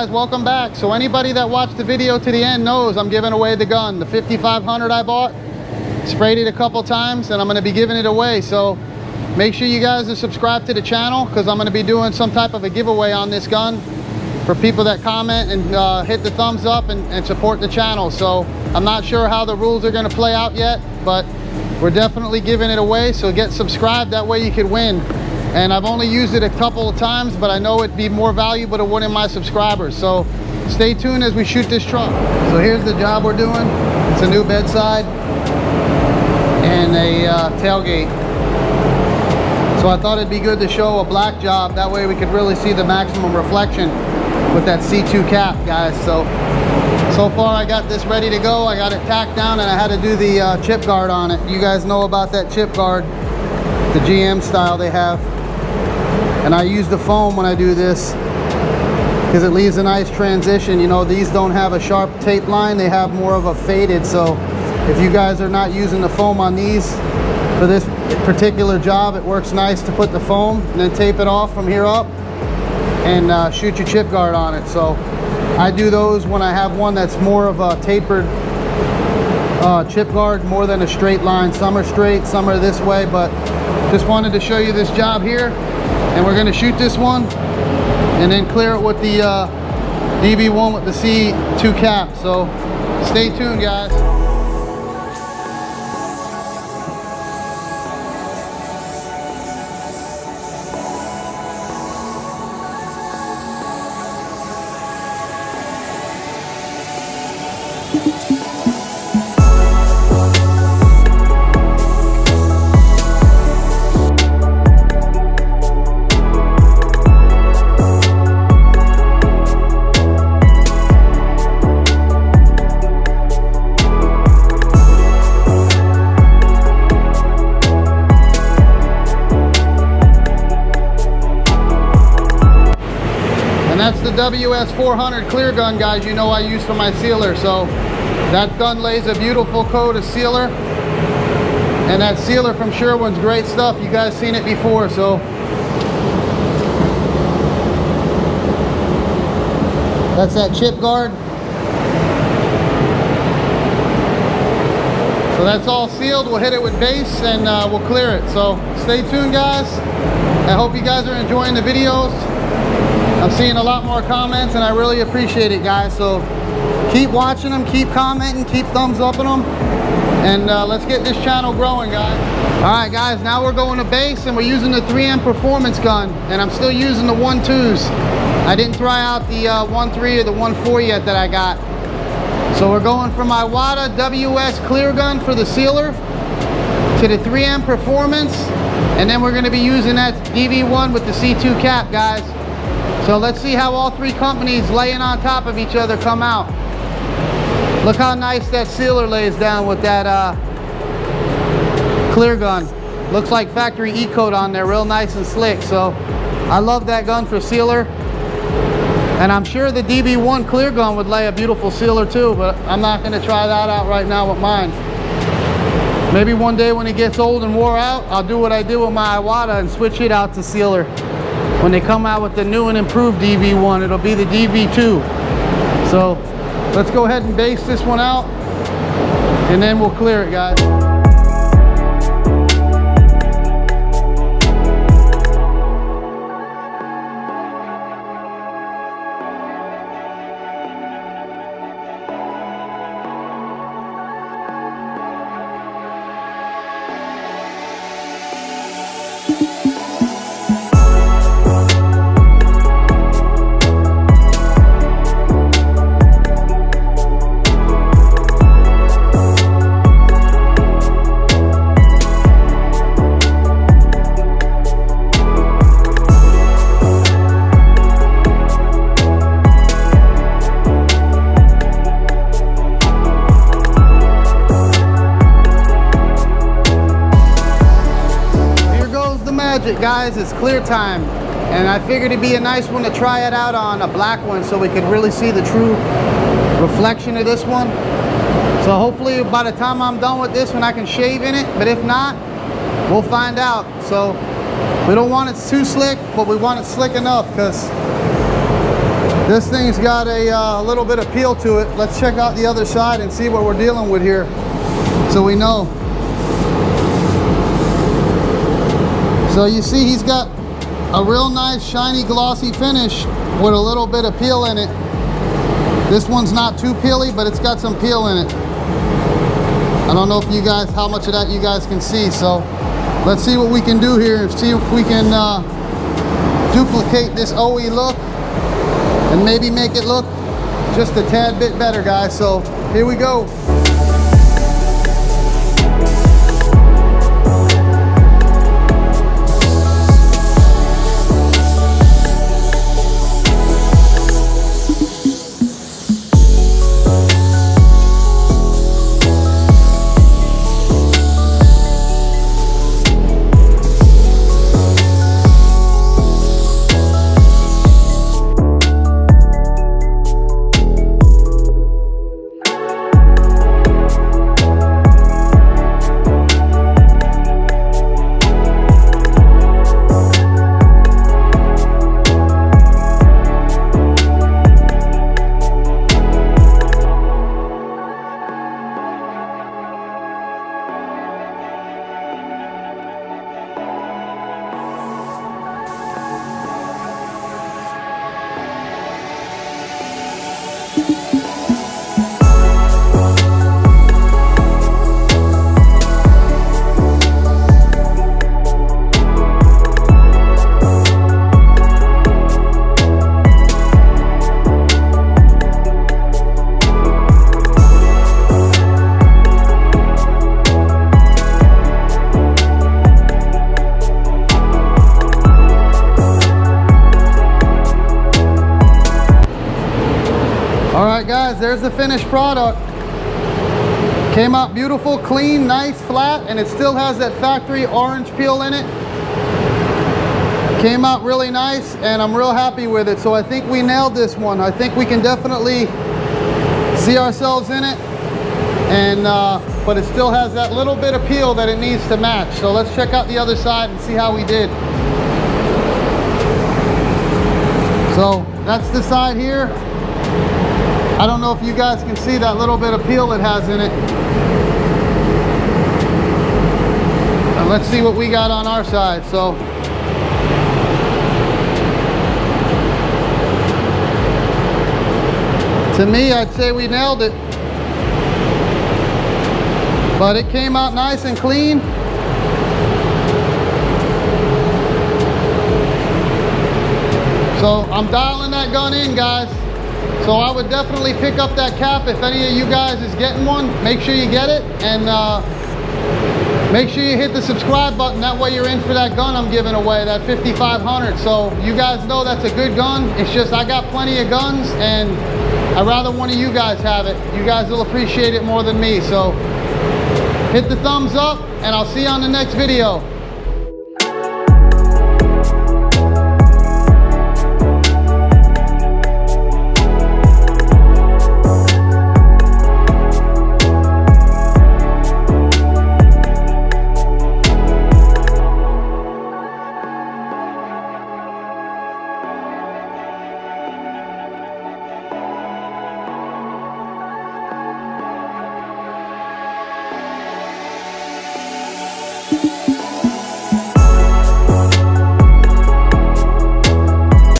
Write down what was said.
guys, welcome back. So anybody that watched the video to the end knows I'm giving away the gun, the 5500 I bought. Sprayed it a couple times and I'm gonna be giving it away. So make sure you guys are subscribed to the channel because I'm gonna be doing some type of a giveaway on this gun for people that comment and uh, hit the thumbs up and, and support the channel. So I'm not sure how the rules are gonna play out yet, but we're definitely giving it away. So get subscribed, that way you could win and I've only used it a couple of times but I know it'd be more valuable to one of my subscribers. So stay tuned as we shoot this truck. So here's the job we're doing. It's a new bedside and a uh, tailgate. So I thought it'd be good to show a black job. That way we could really see the maximum reflection with that C2 cap guys. So so far I got this ready to go. I got it tacked down and I had to do the uh, chip guard on it. You guys know about that chip guard the GM style they have and I use the foam when I do this because it leaves a nice transition. You know these don't have a sharp tape line they have more of a faded. So if you guys are not using the foam on these for this particular job it works nice to put the foam and then tape it off from here up and uh, shoot your chip guard on it. So I do those when I have one that's more of a tapered uh, chip guard more than a straight line. Some are straight some are this way but just wanted to show you this job here and we're going to shoot this one and then clear it with the uh, DV1 with the C2 cap. So stay tuned guys WS400 clear gun guys. You know I use for my sealer so that gun lays a beautiful coat of sealer. And that sealer from Sherwin's great stuff. You guys seen it before so. That's that chip guard. So that's all sealed. We'll hit it with base and uh, we'll clear it. So stay tuned guys. I hope you guys are enjoying the videos I'm seeing a lot more comments and I really appreciate it guys. So keep watching them, keep commenting, keep thumbs up on them. And uh, let's get this channel growing guys. All right guys, now we're going to base and we're using the 3M Performance gun. And I'm still using the 1.2s. I didn't try out the uh, 1.3 or the 1.4 yet that I got. So we're going from my Iwata WS clear gun for the sealer to the 3M Performance. And then we're gonna be using that DV1 with the C2 cap guys. So let's see how all three companies laying on top of each other come out. Look how nice that sealer lays down with that uh, clear gun. Looks like factory E-coat on there, real nice and slick. So I love that gun for sealer. And I'm sure the DV1 clear gun would lay a beautiful sealer too, but I'm not gonna try that out right now with mine. Maybe one day when it gets old and wore out, I'll do what I do with my Iwata and switch it out to sealer when they come out with the new and improved DV1 it'll be the DV2 so let's go ahead and base this one out and then we'll clear it guys guys it's clear time and I figured it'd be a nice one to try it out on a black one so we could really see the true reflection of this one so hopefully by the time I'm done with this one I can shave in it but if not we'll find out so we don't want it too slick but we want it slick enough because This thing's got a uh, little bit of peel to it. Let's check out the other side and see what we're dealing with here so we know. So you see he's got a real nice shiny glossy finish with a little bit of peel in it. This one's not too peely, but it's got some peel in it. I don't know if you guys, how much of that you guys can see. So let's see what we can do here and see if we can uh, duplicate this OE look and maybe make it look just a tad bit better guys so here we go guys, there's the finished product. Came out beautiful, clean, nice, flat, and it still has that factory orange peel in it. Came out really nice, and I'm real happy with it. So I think we nailed this one. I think we can definitely see ourselves in it. And, uh, but it still has that little bit of peel that it needs to match. So let's check out the other side and see how we did. So that's the side here. I don't know if you guys can see that little bit of peel it has in it. Now let's see what we got on our side. So to me, I'd say we nailed it. But it came out nice and clean. So I'm dialing that gun in, guys. So I would definitely pick up that cap if any of you guys is getting one. Make sure you get it and uh, make sure you hit the subscribe button. That way you're in for that gun I'm giving away, that 5500. So you guys know that's a good gun. It's just I got plenty of guns and I'd rather one of you guys have it. You guys will appreciate it more than me. So hit the thumbs up and I'll see you on the next video.